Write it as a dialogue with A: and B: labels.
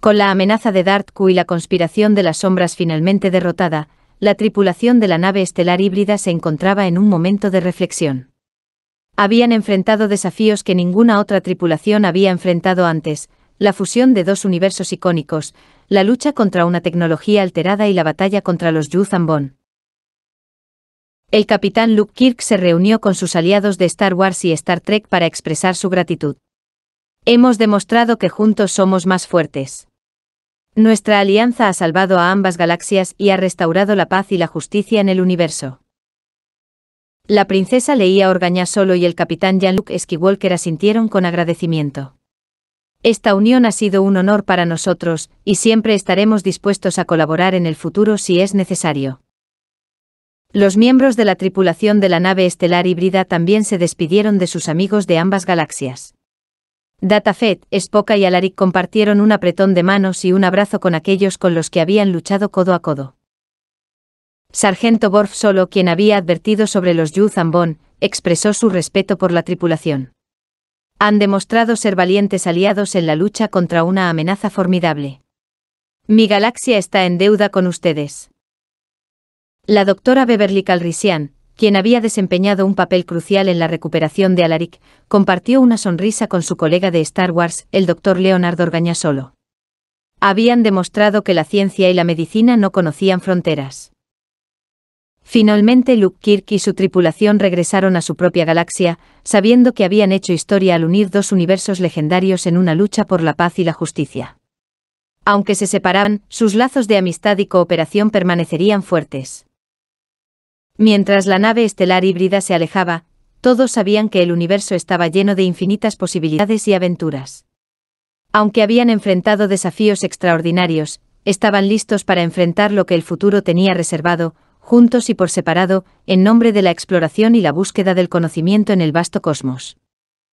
A: Con la amenaza de Darth Q y la conspiración de las sombras finalmente derrotada, la tripulación de la nave estelar híbrida se encontraba en un momento de reflexión. Habían enfrentado desafíos que ninguna otra tripulación había enfrentado antes, la fusión de dos universos icónicos, la lucha contra una tecnología alterada y la batalla contra los Yu Zambon. El capitán Luke Kirk se reunió con sus aliados de Star Wars y Star Trek para expresar su gratitud. Hemos demostrado que juntos somos más fuertes. Nuestra alianza ha salvado a ambas galaxias y ha restaurado la paz y la justicia en el universo. La princesa Leia Orgaña Solo y el capitán Jean-Luc Skywalker asintieron con agradecimiento. Esta unión ha sido un honor para nosotros, y siempre estaremos dispuestos a colaborar en el futuro si es necesario. Los miembros de la tripulación de la nave estelar híbrida también se despidieron de sus amigos de ambas galaxias. Datafet, Spock y Alaric compartieron un apretón de manos y un abrazo con aquellos con los que habían luchado codo a codo. Sargento Borf solo quien había advertido sobre los Yu Zambon, expresó su respeto por la tripulación. Han demostrado ser valientes aliados en la lucha contra una amenaza formidable. Mi galaxia está en deuda con ustedes. La doctora Beverly Calrissian, quien había desempeñado un papel crucial en la recuperación de Alaric, compartió una sonrisa con su colega de Star Wars, el doctor Leonardo Orgañasolo. Habían demostrado que la ciencia y la medicina no conocían fronteras. Finalmente Luke Kirk y su tripulación regresaron a su propia galaxia, sabiendo que habían hecho historia al unir dos universos legendarios en una lucha por la paz y la justicia. Aunque se separaban, sus lazos de amistad y cooperación permanecerían fuertes. Mientras la nave estelar híbrida se alejaba, todos sabían que el universo estaba lleno de infinitas posibilidades y aventuras. Aunque habían enfrentado desafíos extraordinarios, estaban listos para enfrentar lo que el futuro tenía reservado, juntos y por separado, en nombre de la exploración y la búsqueda del conocimiento en el vasto cosmos.